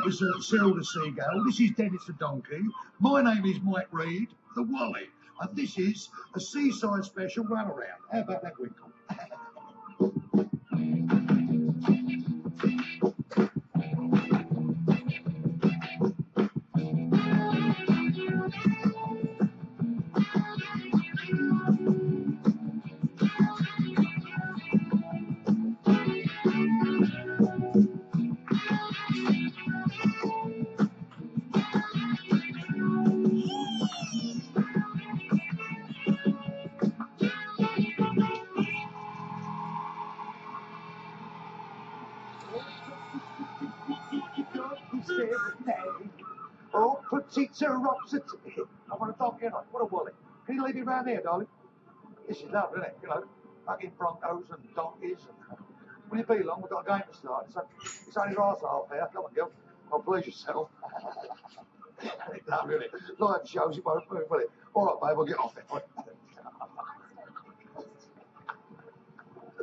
episode Cyril the Seagull. This is Dennis the Donkey. My name is Mike Reid, the Wally. And this is a seaside special run around. How about that, Winkle? Oh, petite opposite. I want a donkey and I want a Wally. Can you leave me round here, darling? This is lovely, isn't it? You know, fucking broncos and donkeys. And, will you be long? We've got a game to start. It's, it's only right half there. Come on, girl. Oh, please yourself. isn't it? Live shows, it won't move, will it? All right, babe, we'll get off it.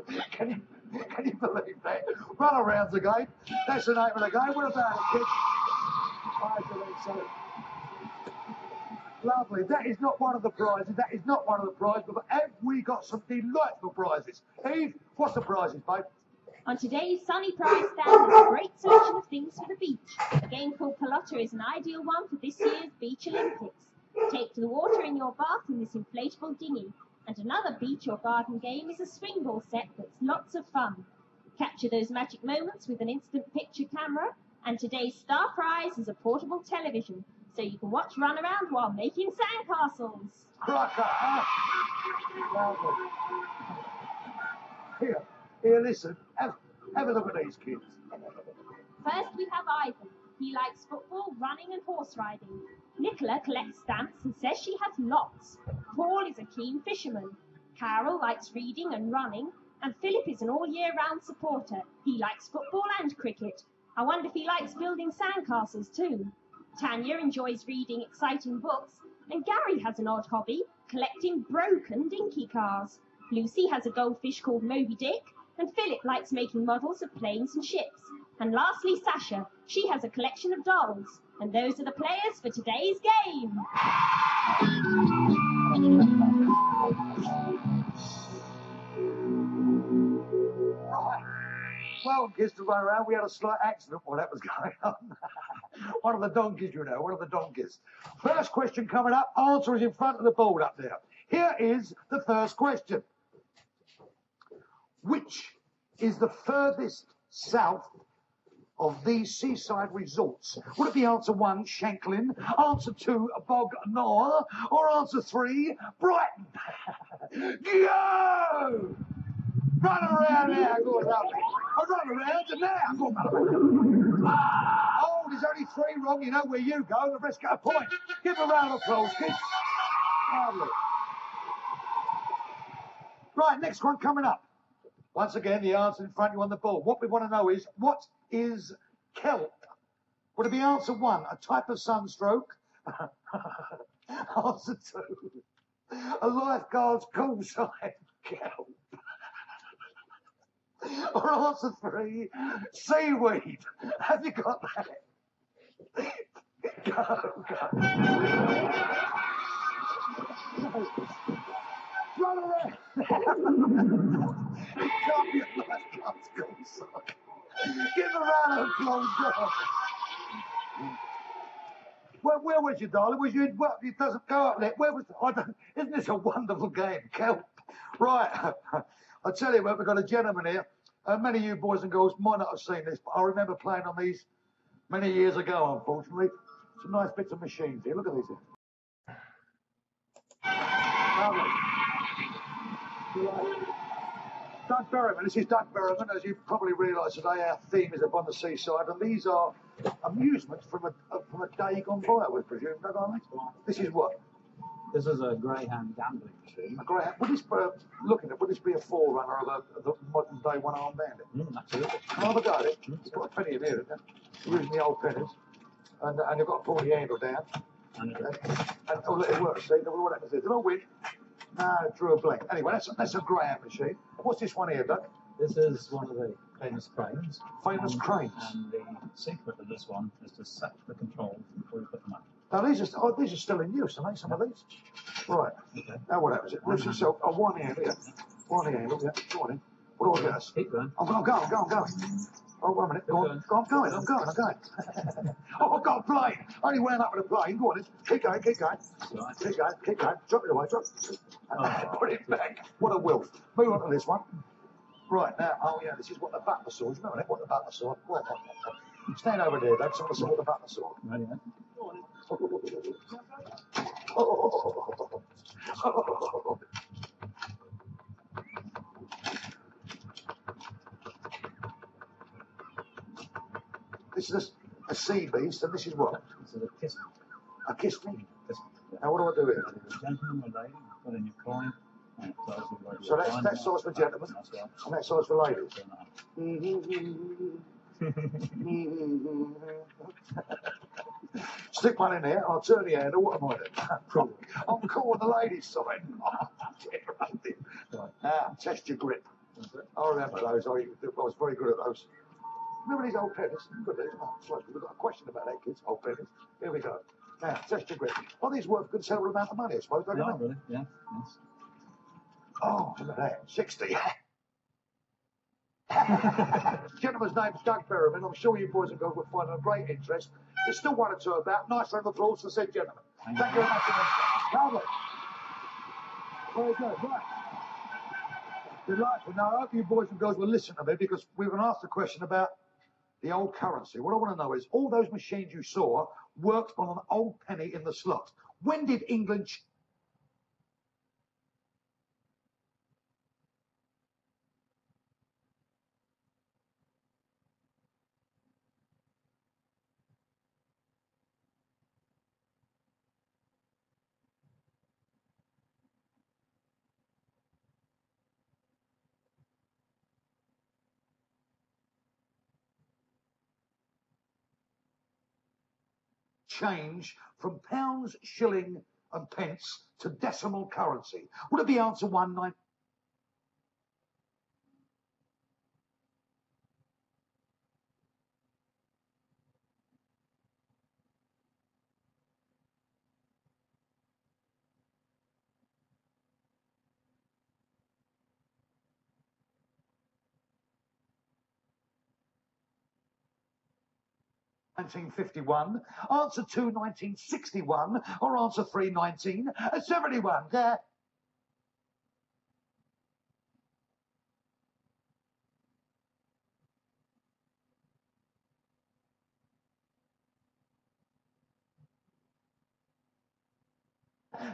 can you, can you believe that? Run arounds again. That's the name of the game. What about it, kids? Lovely. That is not one of the prizes. That is not one of the prizes. But have we got some delightful prizes? Eve, what's the prizes, babe? On today's sunny prize stand is a great selection of things for the beach. A game called Pelota is an ideal one for this year's Beach Olympics. Take to the water in your bath in this inflatable dinghy. And another beach or garden game is a swing ball set that's lots of fun. Capture those magic moments with an instant picture camera. And today's star prize is a portable television, so you can watch run around while making sandcastles. Here, here, listen. Have, have a look at these kids. First, we have Ivan. He likes football, running, and horse riding. Nicola collects stamps and says she has lots. Paul is a keen fisherman. Carol likes reading and running. And Philip is an all year round supporter. He likes football and cricket. I wonder if he likes building sandcastles too. Tanya enjoys reading exciting books. And Gary has an odd hobby collecting broken dinky cars. Lucy has a goldfish called Moby Dick. And Philip likes making models of planes and ships. And lastly, Sasha. She has a collection of dolls. And those are the players for today's game. 12 kids to run around. We had a slight accident while that was going on. one of the donkeys, you know, one of the donkeys. First question coming up. Answer is in front of the board up there. Here is the first question. Which is the furthest south of these seaside resorts? Would it be answer one, Shanklin, answer two, Bognor, or answer three, Brighton? Go! Run around now, go lovely. I run around and now going run around. Oh, there's only three wrong. You know where you go. The rest get a point. Give a round of applause, kids. Lovely. Right, next one coming up. Once again, the answer in front of you on the board. What we want to know is what is kelp? Would it be answer one, a type of sunstroke? answer two, a lifeguard's call sign kelp. Or answer three, seaweed. Have you got that? Go, go. Run it can't be a lifeguard's call sign. Give a round of applause, girl. Where, where was you, darling? Was you? Well, it doesn't go up there. Where was? I don't, isn't this a wonderful game, kelp? Right. I tell you what, we've got a gentleman here. Uh, many of you boys and girls might not have seen this, but I remember playing on these many years ago. Unfortunately, some nice bits of machines here. Look at these. Here. Lovely. Doug. This is Doug Berryman. As you probably realise today, our theme is upon the seaside, and these are amusements from a from a day gone by, I would presume, aren't they? This is what This is a Greyhound gambling machine. a greyhound. Would this be, looking at? Would this be a forerunner of, a, the modern day one-armed bandit? Mm, absolutely. Can I have a go at it? It's got plenty of here, isn't it? Using the old pennies, and and you've got to pull the handle down, And and, and oh, let it work. See, what happens is, did I win? No, drew a blank. Anyway, that's that's a greyhound machine. What's this one here, Doug? This is one of the famous cranes. Famous and, cranes. And the secret of this one is to set the controls before you put them up. Now these are oh, these are still in use, aren't they? Some of these. Right. Okay. Now what happens? It lifts itself. Oh, one hand here. One hand. Look at that. Go on in. What do I get? Keep going. Oh, I'm going, I'm going, I'm going. Oh, wait a minute. Go on. Go, I'm going, I'm going, I'm going. oh, I've got a plane. I only went up with a plane. Go on, keep going, keep going. Right. Keep going, keep going. Drop it away, drop it. Oh. Put it back. What a wolf. Move on to this one. Right, now, oh yeah, this is what the butler saw. Do you remember that? What the butler saw? Stand over there, Dad. Someone saw what the butler saw. Ready then? This is a, a sea beast, and this is what? This is a kiss. A kiss me. Now, what do I do here? Gentleman or lady, put in your coin. and it tells you whether So that's- or size for gentlemen? And that size for ladies. Turn it up. Stick one in there, I'll turn the handle. What am I doing? cool. I'm cool on the ladies' side. Oh, right. now, ah, test your grip. I remember those. I, I was very good at those. Remember these old pennies? Good, oh, isn't we've got a question about that, kids. Old pennies. Here we go. Now, test your grip. Are these worth a considerable amount of money, I suppose, don't Yeah, they? really? Yeah. Yes. Oh, look at that. 60. Gentleman's name's Doug Berriman. I'm sure you boys and girls will find it of great interest. There's still one or two about. Nice round of applause for said gentleman. Thank Thank you very much. Lovely. Very good. Right. Delightful. Now, I hope you boys and girls will listen to me because we are going to ask a question about the old currency. What I want to know is all those machines you saw worked on an old penny in the slot. When did England change from pounds, shilling, and pence to decimal currency? Would it be answer one nine? Nineteen fifty-one, answer two, 1961, or answer three, 1971. There.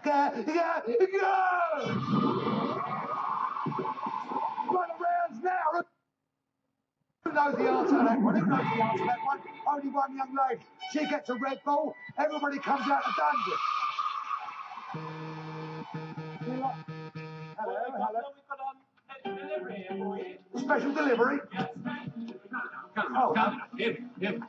Go, go, go! Run around now! Who knows the answer to that one? Who knows the answer to that one? Only one young lady. She gets a red ball. Everybody comes out of dungeon. Hello, hello. A delivery here. Special delivery. Yes, oh. come, Oh. come, here, here.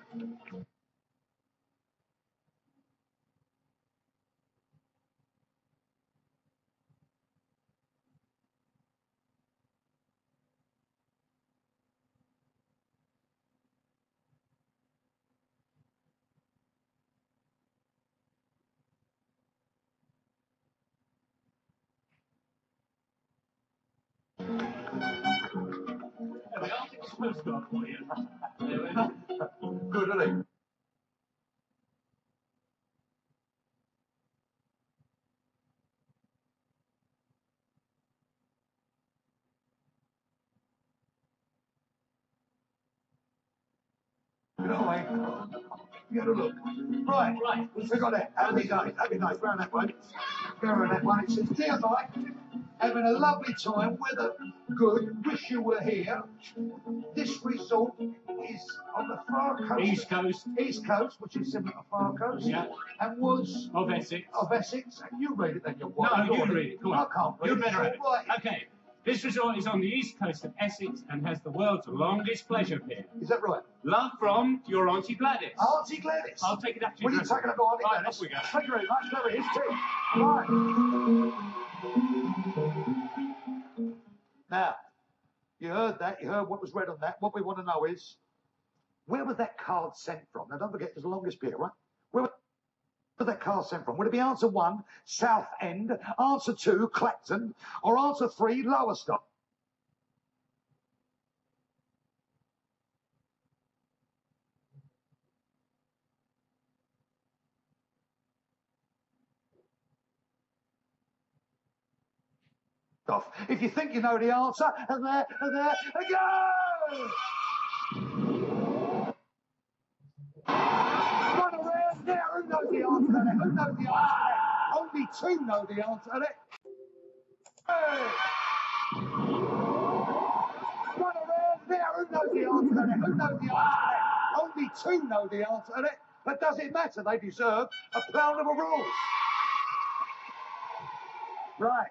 Good, isn't it? I? You had a look. Right, Right. we got that. Happy days, happy days. Round that way. Around that one. It says, Dear Mike, having a lovely time, weather good, wish you were here. This resort is on the far coast. East Coast East Coast, which is similar to Far Coast, Yeah. and was of Essex. of Essex. And you read it then, you No, you read it. Come on. I can't read You it. better It's it. all right. Okay. This resort is on the east coast of Essex and has the world's longest pleasure pier. Is that right? Love from your Auntie Gladys. Auntie Gladys. I'll take it up to you. Will you take it up to Auntie Right, Gladys? off we go. Thank you very much. There it is, too. Right. Now, You heard that. You heard what was read on that. What we want to know is, where was that card sent from? Now, don't forget, it's the longest pier, right? Where was that car sent from? Would it be answer one, South End, answer two, Clacton, or answer three, Lowestoft? If you think you know the answer, and there, and there, and go! Run around there. Who knows the answer to? Who knows the answer to that? Only two know the answer to that. Who knows the answer to that? Who knows the answer to that? Only two know the answer to that. But does it matter? They deserve a pound of a rules. Right.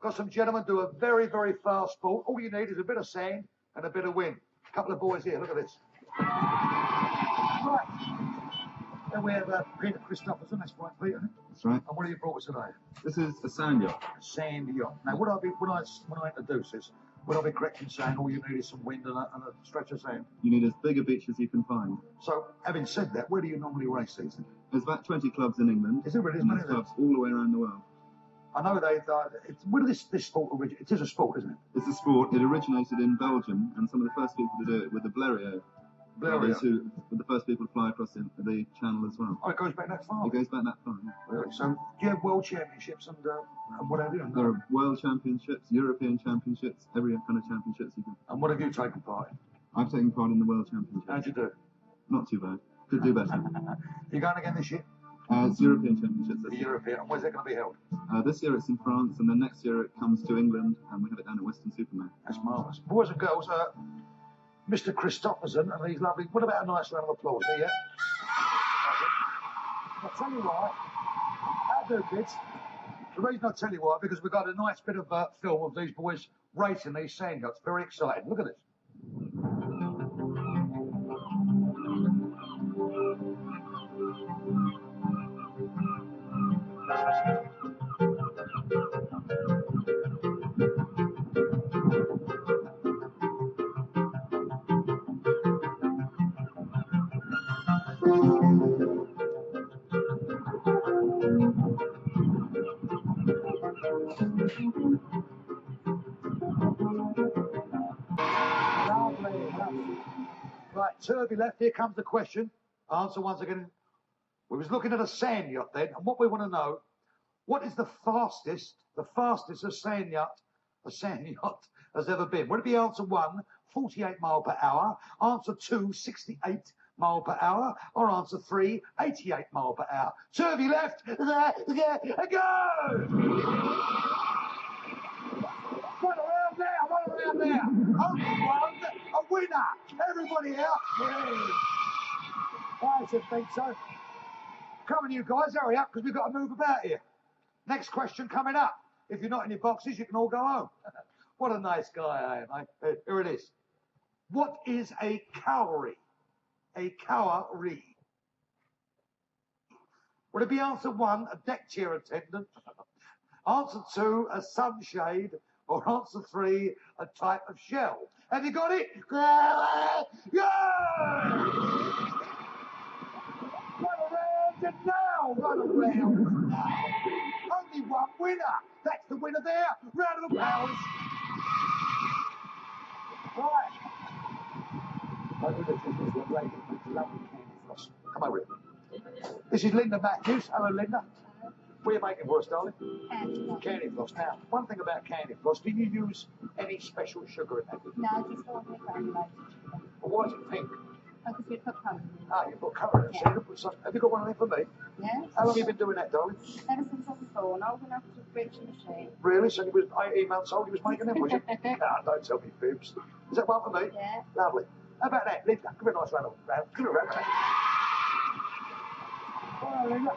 Got some gentlemen do a very, very fast ball. All you need is a bit of sand and a bit of wind. A couple of boys here, look at this. Right. Have uh, Peter Christopherson, that's right, Peter. That's right. And what have you brought us today? This is a sand yacht. A sand yacht. Now, what I be when I when I introduce this, would I be correct in saying all you need is some wind and a, and a stretch of sand? You need as big a beach as you can find. So, having said that, where do you normally race these? There's about 20 clubs in England. Is there really as and there's clubs all the way around the world. I know they. It's, where did this this sport originate? It is a sport, isn't it? It's a sport. It originated in Belgium, and some of the first people to do it were the Blériot brothers, who were the first people to fly across the, the channel as well. Oh, it goes back that far. It goes back that far. yeah. Really? So, do you have world championships and, uh, and what have you? There are world championships, European championships, every kind of championships you can. And what have you taken part in? I've taken part in the world championships. How'd you do? Not too bad. Could do better. you going again this year? Uh, it's European championships. The This year. European. And where's that going to be held? Uh, this year it's in France, and then next year it comes to England, and we have it down at Weston-super-Mare. That's marvellous. Boys and girls, uh, Mr. Christopherson and these lovely. What about a nice round of applause? Here. I'll tell you why. How do, kids? The reason I tell you why, because we've got a nice bit of uh, film of these boys racing these sand. Very exciting. Look at this. Right, Turvy left. Here comes the question. Answer once again. We was looking at a sand yacht then, and what we want to know, what is the fastest, the fastest a sand yacht, a sand yacht has ever been? Would it be answer one, 48 mile per hour, answer two, 68 mile per hour, or answer three, 88 mile per hour? Turvy left, there, there, go! Run around there, run around there. Only one, a winner. Everybody out. Yay. I should think so. Come on, you guys, hurry up because we've got to move about here. Next question coming up. If you're not in your boxes, you can all go home. what a nice guy I am. I, uh, here it is. What is a cowrie? A cowrie. Would it be answer one, a deck chair attendant? Answer two, a sunshade. Or answer three, a type of shell. Have you got it? Yeah! And now run around. Only one winner. That's the winner there. Round of applause. Right. Over the this one, lady with lovely candy floss. Come over here. This is Linda Matthews. Hello, Linda. What are you making for us, darling? Candy floss. Now, one thing about candy floss, do you use any special sugar in that? No, just ordinary granulated sugar. Or why is it pink? Because we put colouring in. Ah, you put colour in it. So you put some, have you got one of them for me? Yes. How long have you been doing that, darling? Ever since I was born, old enough to reach the machine. Really? So you was 18 months old, you was making them, was you? nah, don't tell me fibs. Is that one for me? Yeah. Lovely. How about that, Linda? Give me a nice round round. Give me a round. Well, Linda.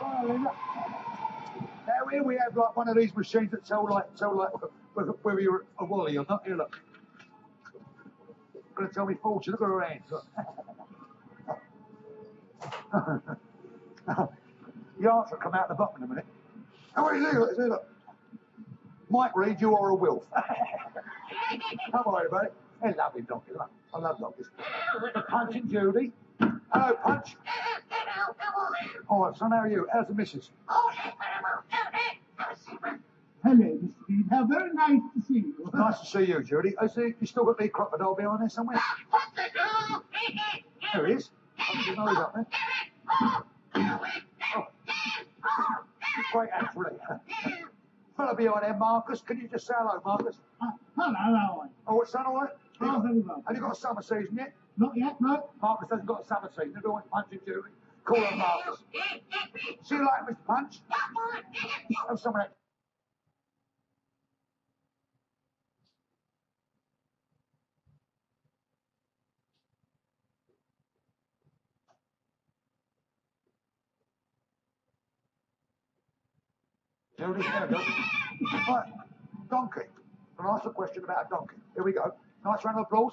Well, Linda. Now here we have like one of these machines that tell like tell like whether, you're a wally or not. Here, look. Gonna tell me fortune. Look at her hands. The answer will come out the bottom in a minute. Oh, wait, look, look, look. Mike Reid, you are a wolf. Come on, everybody. Hey, lovely donkey. Look, I love donkeys. Punch and Judy. Hello, Punch. All right, son, how are you? How's the missus? Hello, Mr. Reid. How very nice to see you. Nice to see you, Judy. I see you still got the crocodile behind there somewhere. There he is. Didn't know he's up there. Oh. Great, actually. Fellow behind there, Marcus. Can you just say hello, Marcus? Uh, hello, how are you? Oh, what's son, all right? Have you got- well. Have you got a summer season yet? Not yet, no. Marcus hasn't got a summer season. Everyone's punching Judy. Call her Marcus. See you later, Mr. Punch. Have some of that. There we go. Right, donkey. Can I ask a question about a donkey? Here we go. Nice round of applause.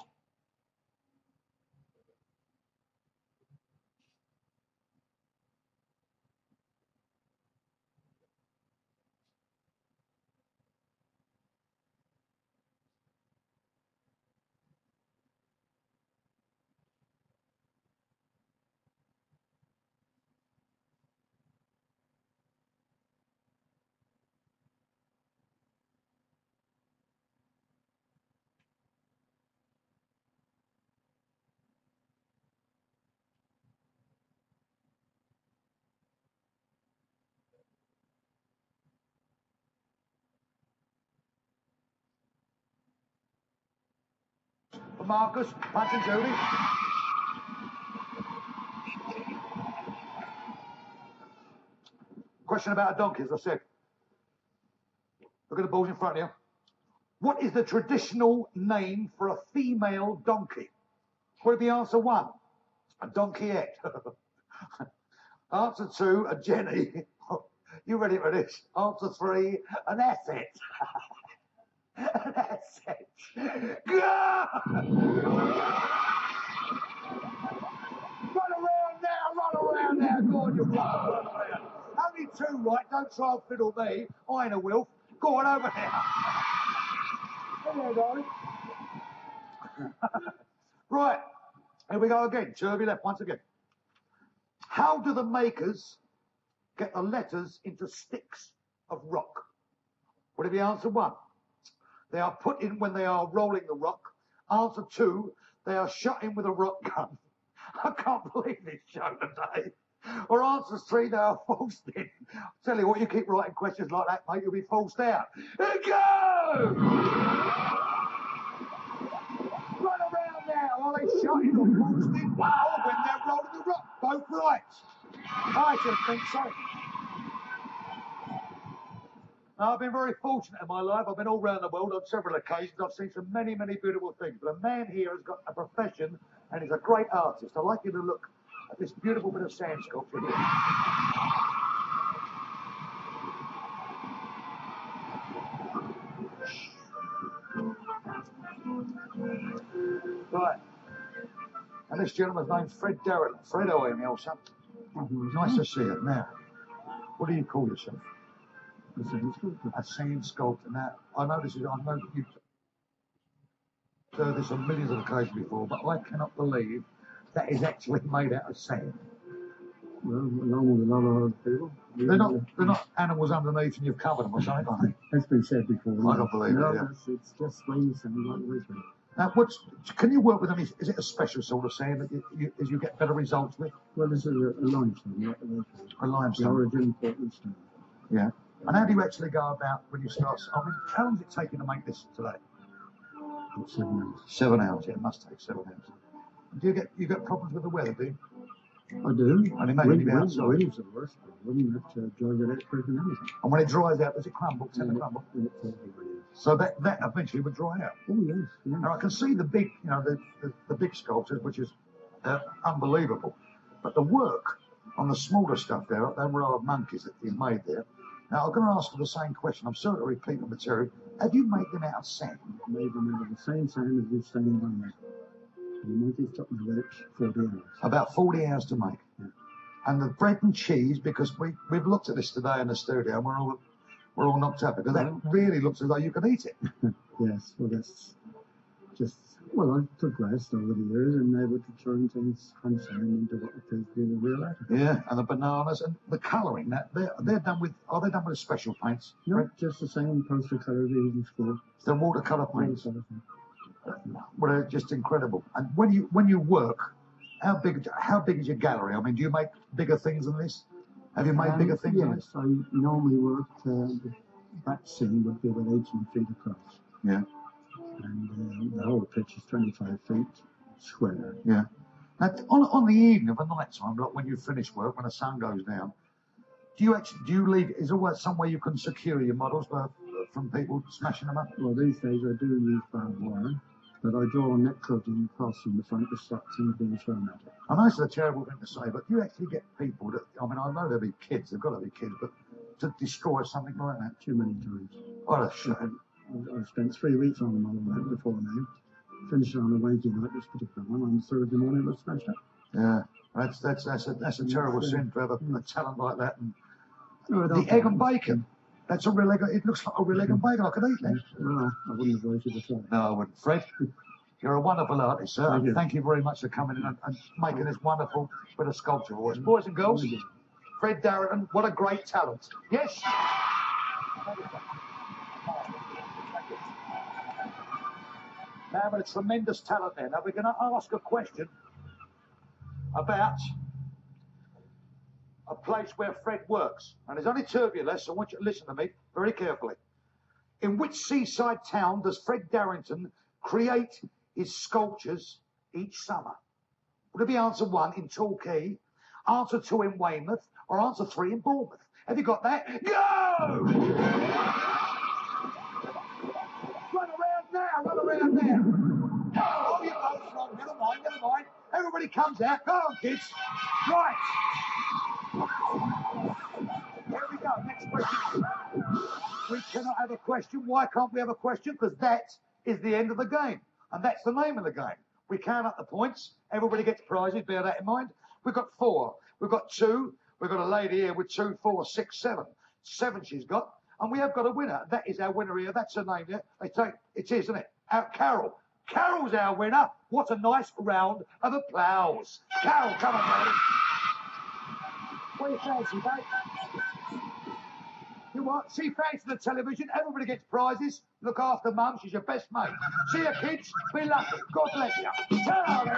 Marcus, Punch and Judy. Question about a donkey, as I said. Look at the balls in front of you. What is the traditional name for a female donkey? Would it be answer one? A donkeyette. answer two, a Jenny. you ready for this? Answer three, an asset. an asset. Go! Run around now, run around now. Go on, you run. Only two right, don't try and fiddle me. I ain't a wolf. Go on over there. Hello, darling. right, here we go again. Chirby left once again. How do the makers get the letters into sticks of rock? Would it be answer one? They are put in when they are rolling the rock. Answer two, they are shot in with a rock gun. I can't believe this show today. Or answer three, they are forced in. I Tell you what, you keep writing questions like that, mate, you'll be forced out. Here go! Run around now. Are they shot in or forced in? Or when they're rolling the rock? Both right. I should think so. Now, I've been very fortunate in my life. I've been all around the world on several occasions. I've seen some many, many beautiful things. But a man here has got a profession and he's a great artist. I'd like you to look at this beautiful bit of sand sculpture here. Right. And this gentleman's name's Fred Darrell. Fred, am, Elsa. Nice to see you. Now, what do you call yourself? A sand sculptor. Now, I know this is, I know you've heard this on millions of occasions before, but I cannot believe that is actually made out of sand. Well, along with a lot of other people. They're not, they're not animals underneath and you've covered them or something, are they? That's been said before. I don't believe it, no, yeah. It's, it's just plain sand like the rest. Now, what's, can you work with them? Is, it a special sort of sand that you, you, as you get better results with? Well, this is a, a limestone, the rest of it. A The limestone? origin Portland stone. Yeah. And how do you actually go about when you start? I mean, how long is it taking to make this today? Seven hours. Seven hours. Yeah, it must take seven hours. Do you get you get problems with the weather, do you? I do. And imagine Wind, you'd be wind, outside. wind's the worst. Wind that uh, drives electric and everything. And when it dries out, does it crumble? Tend to it- crumble. everywhere. So that that eventually would dry out. Oh, yes, yes. Now I can see the big, you know, the the, the big sculptures, which is uh, unbelievable. But the work on the smaller stuff there, them rather monkeys that you've made there. Now I'm going to ask you the same question. I'm sorry to repeat the material. Have you made them out of sand? Made them out of the same sand as this sand I made. And the monkeys took me about 40 hours. About 40 hours to make. Yeah. And the bread and cheese, because we, we've looked at this today in the studio, and we're all were all knocked out because that really looks as though you can eat it. Yes, well, that's just, well, I've progressed over the years and able to turn things sand into what appears to be the real apple. Yeah, and the bananas and the colouring. That they're they're done with. Are they done with special paints? Not just the same poster colours we use in school. They're watercolour paints. sort of thing. Well, they're just incredible. And when you when you work, how big how big is your gallery? I mean, do you make bigger things than this? Have you made Um, bigger things than Yes, this? I normally work, uh, back scene would be about 18 feet across. Yeah. And uh, the whole pitch is 25 feet square. Yeah. Now, on on the evening of a night time, like when you finish work, when the sun goes down, do you actually do you leave? Is there always somewhere you can secure your models for, from people smashing them up? Well, these days I do use barbed wire, but I draw a net cutting across from the front to stop things being thrown at it. I know it's a terrible thing to say, but do you actually get people that I mean, I know there'll be kids, there've got to be kids, but to destroy something like that? Too many times. What a shame. I- I've spent three weeks on them all night before now. Finished on a Wednesday night, this particular one. On Thursday morning, it was smashed up. Yeah, that's that's that's a that's a terrible Yeah. sin to have a, a talent like that. And No, the egg and bacon. That's a real egg. It looks like a real egg and bacon. I could eat that. Well, I wouldn't you to try. No, I wouldn't. Fred, you're a wonderful artist, sir. Thank you. Thank you very much for coming in and, and making this wonderful bit of sculpture for us. Boys and girls, Fred Darrington, what a great talent. Yes? Now, a tremendous talent there. Now, we're going to ask a question about a place where Fred works. And there's only two of you left, so I want you to listen to me very carefully. In which seaside town does Fred Darrington create his sculptures each summer? Would it be answer one in Torquay, answer two in Weymouth, or answer three in Bournemouth? Have you got that? Go! Run around run around now. Oh, you both wrong. Never mind, never mind. Everybody comes out. Go on, kids. Right. Here we go. Next question. We cannot have a question. Why can't we have a question? Because that is the end of the game. And that's the name of the game. We count up the points. Everybody gets prizes. Bear that in mind. We've got four. We've got two. We've got a lady here with two, four, six, seven. Seven she's got. And we have got a winner. That is our winner here. That's her name there. They take it is, isn't it? Our Carol. Carol's our winner. What a nice round of applause. Carol, come on, lady. What do you fancy, mate? You what? See fancy the television. Everybody gets prizes. Look after mum. She's your best mate. See you, kids. Be lucky. God bless you. Ta-ra, then.